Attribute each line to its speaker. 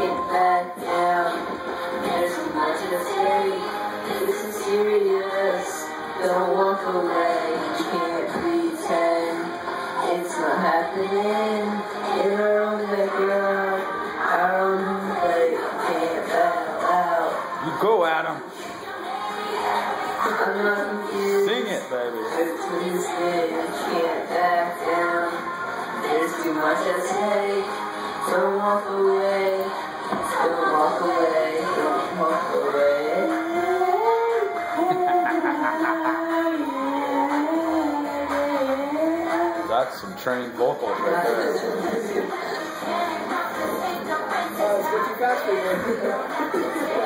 Speaker 1: get back down. There's so much. This is serious. Don't walk away. You can't pretend. It's not happening. In our own backyard. Our own. Can't back out.
Speaker 2: You go, Adam. Sing it, baby.
Speaker 1: It's Tuesday. Can't back down. There's too much. Don't walk away.
Speaker 2: That's some trained vocals right there.
Speaker 1: That's